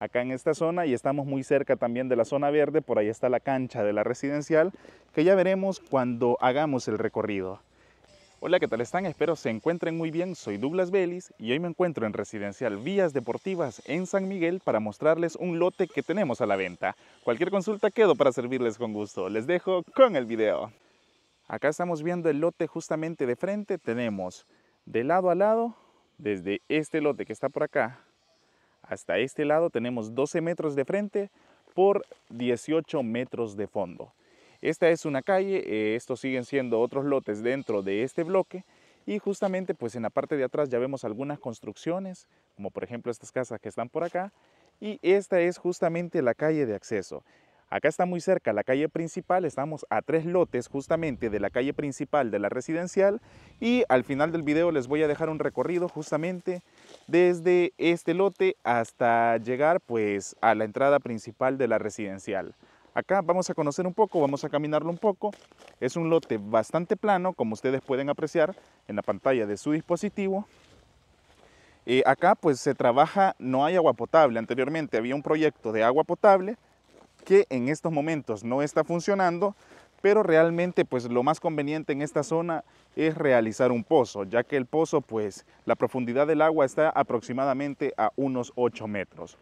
acá en esta zona y estamos muy cerca también de la zona verde, por ahí está la cancha de la residencial, que ya veremos cuando hagamos el recorrido. Hola, ¿qué tal están? Espero se encuentren muy bien. Soy Douglas Vélez y hoy me encuentro en Residencial Vías Deportivas en San Miguel para mostrarles un lote que tenemos a la venta. Cualquier consulta quedo para servirles con gusto. Les dejo con el video. Acá estamos viendo el lote justamente de frente. Tenemos de lado a lado, desde este lote que está por acá hasta este lado, tenemos 12 metros de frente por 18 metros de fondo. Esta es una calle, eh, estos siguen siendo otros lotes dentro de este bloque y justamente pues en la parte de atrás ya vemos algunas construcciones, como por ejemplo estas casas que están por acá y esta es justamente la calle de acceso. Acá está muy cerca la calle principal, estamos a tres lotes justamente de la calle principal de la residencial y al final del video les voy a dejar un recorrido justamente desde este lote hasta llegar pues a la entrada principal de la residencial. Acá vamos a conocer un poco, vamos a caminarlo un poco. Es un lote bastante plano, como ustedes pueden apreciar en la pantalla de su dispositivo. Eh, acá pues se trabaja, no hay agua potable. Anteriormente había un proyecto de agua potable que en estos momentos no está funcionando, pero realmente pues lo más conveniente en esta zona es realizar un pozo, ya que el pozo pues la profundidad del agua está aproximadamente a unos 8 metros.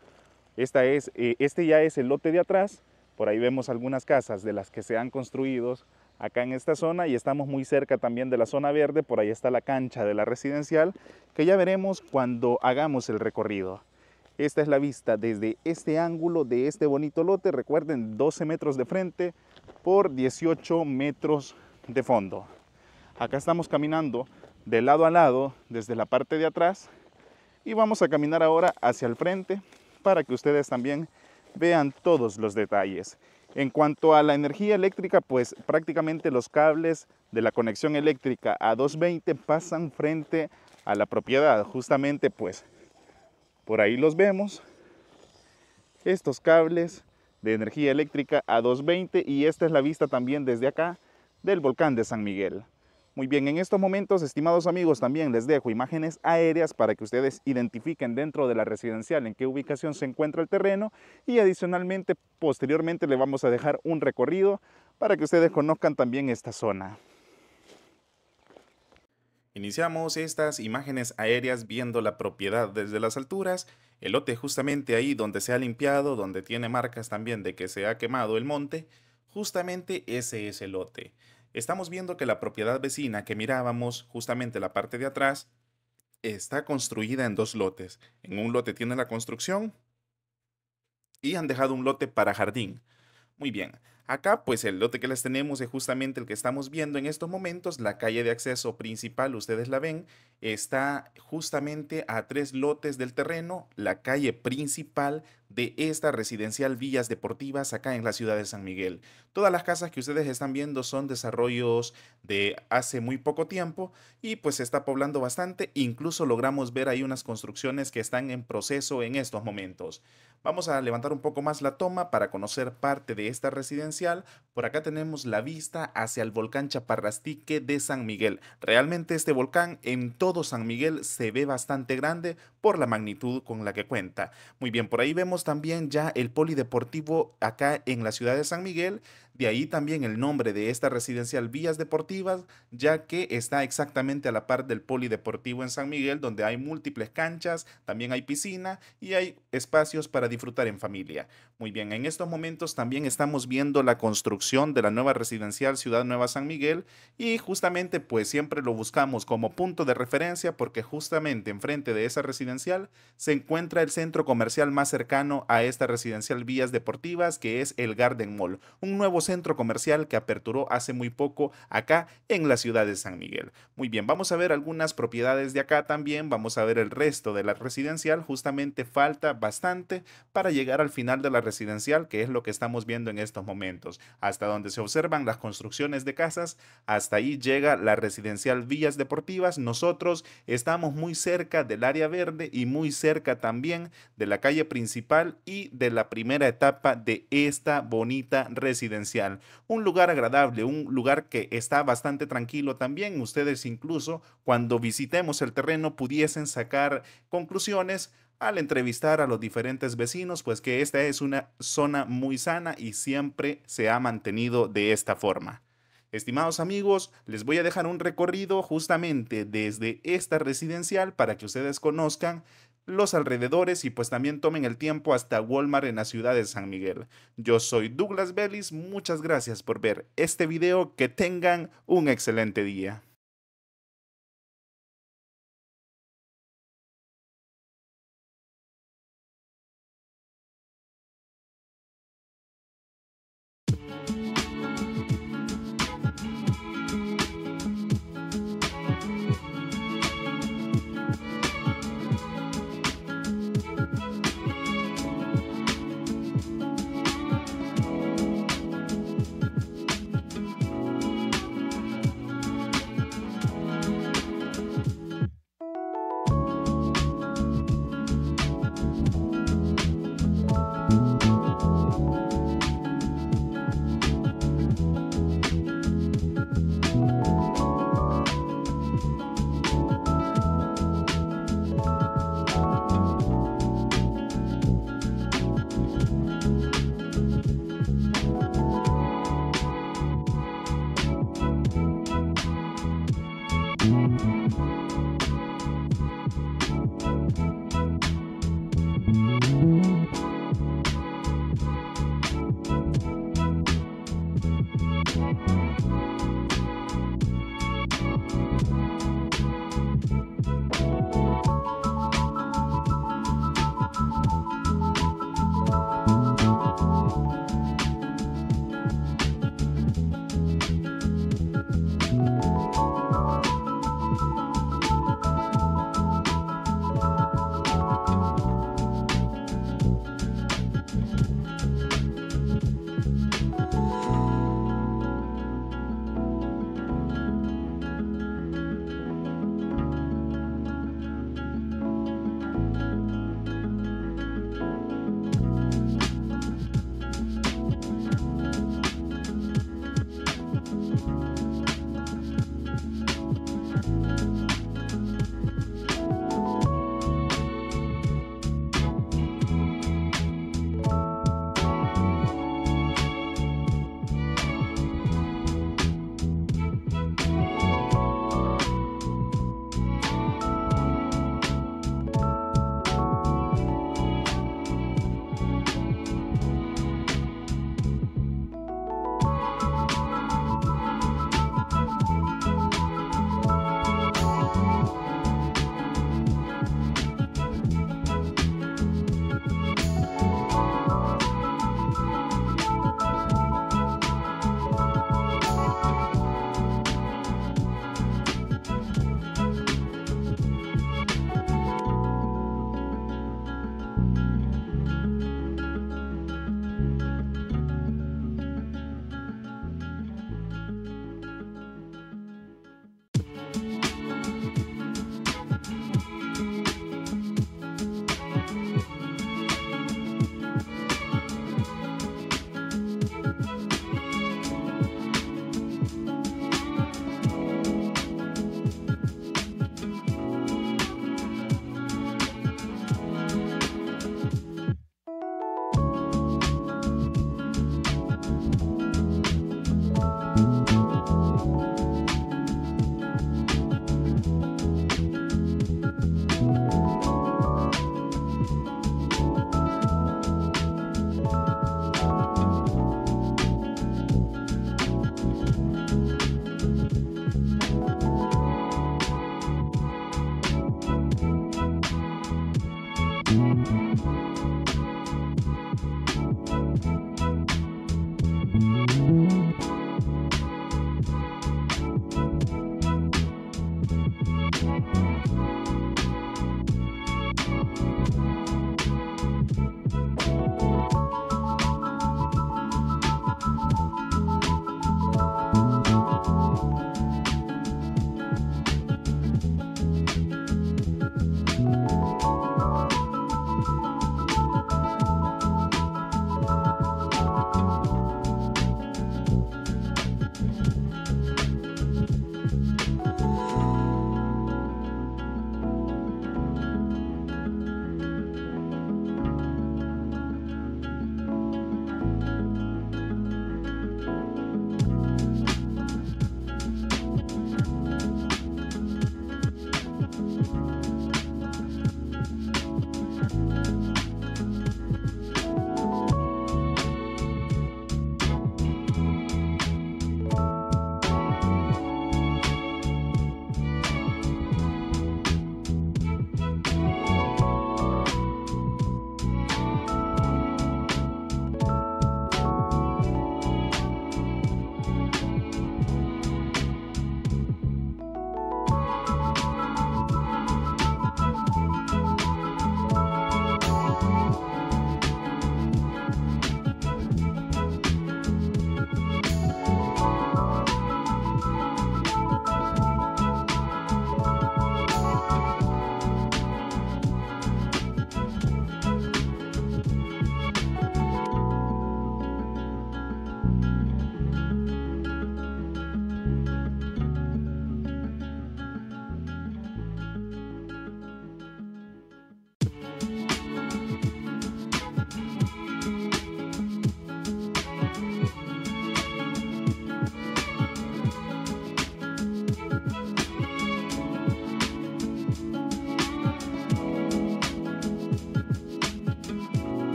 Esta es, eh, este ya es el lote de atrás, por ahí vemos algunas casas de las que se han construido acá en esta zona y estamos muy cerca también de la zona verde, por ahí está la cancha de la residencial, que ya veremos cuando hagamos el recorrido. Esta es la vista desde este ángulo de este bonito lote, recuerden 12 metros de frente por 18 metros de fondo. Acá estamos caminando de lado a lado desde la parte de atrás y vamos a caminar ahora hacia el frente para que ustedes también vean todos los detalles. En cuanto a la energía eléctrica, pues prácticamente los cables de la conexión eléctrica a 220 pasan frente a la propiedad. Justamente pues por ahí los vemos. Estos cables de energía eléctrica a 220 y esta es la vista también desde acá del volcán de San Miguel. Muy bien, en estos momentos, estimados amigos, también les dejo imágenes aéreas para que ustedes identifiquen dentro de la residencial en qué ubicación se encuentra el terreno y adicionalmente, posteriormente, le vamos a dejar un recorrido para que ustedes conozcan también esta zona. Iniciamos estas imágenes aéreas viendo la propiedad desde las alturas, el lote justamente ahí donde se ha limpiado, donde tiene marcas también de que se ha quemado el monte, justamente ese es el lote estamos viendo que la propiedad vecina que mirábamos, justamente la parte de atrás, está construida en dos lotes. En un lote tiene la construcción y han dejado un lote para jardín. Muy bien, Acá, pues el lote que les tenemos es justamente el que estamos viendo en estos momentos. La calle de acceso principal, ustedes la ven, está justamente a tres lotes del terreno. La calle principal de esta residencial Villas Deportivas acá en la ciudad de San Miguel. Todas las casas que ustedes están viendo son desarrollos de hace muy poco tiempo y pues se está poblando bastante. Incluso logramos ver ahí unas construcciones que están en proceso en estos momentos. Vamos a levantar un poco más la toma para conocer parte de esta residencial. Por acá tenemos la vista hacia el volcán Chaparrastique de San Miguel. Realmente este volcán en todo San Miguel se ve bastante grande por la magnitud con la que cuenta. Muy bien, por ahí vemos también ya el polideportivo acá en la ciudad de San Miguel. De ahí también el nombre de esta residencial Vías Deportivas, ya que está exactamente a la par del Polideportivo en San Miguel, donde hay múltiples canchas, también hay piscina y hay espacios para disfrutar en familia. Muy bien, en estos momentos también estamos viendo la construcción de la nueva residencial Ciudad Nueva San Miguel y justamente pues siempre lo buscamos como punto de referencia porque justamente enfrente de esa residencial se encuentra el centro comercial más cercano a esta residencial Vías Deportivas que es el Garden Mall, un nuevo centro comercial que aperturó hace muy poco acá en la ciudad de San Miguel. Muy bien, vamos a ver algunas propiedades de acá también, vamos a ver el resto de la residencial, justamente falta bastante para llegar al final de la residencial, que es lo que estamos viendo en estos momentos. Hasta donde se observan las construcciones de casas, hasta ahí llega la residencial Villas Deportivas. Nosotros estamos muy cerca del área verde y muy cerca también de la calle principal y de la primera etapa de esta bonita residencial un lugar agradable, un lugar que está bastante tranquilo también. Ustedes incluso cuando visitemos el terreno pudiesen sacar conclusiones al entrevistar a los diferentes vecinos, pues que esta es una zona muy sana y siempre se ha mantenido de esta forma. Estimados amigos, les voy a dejar un recorrido justamente desde esta residencial para que ustedes conozcan los alrededores y pues también tomen el tiempo hasta Walmart en la ciudad de San Miguel. Yo soy Douglas Bellis, muchas gracias por ver este video, que tengan un excelente día.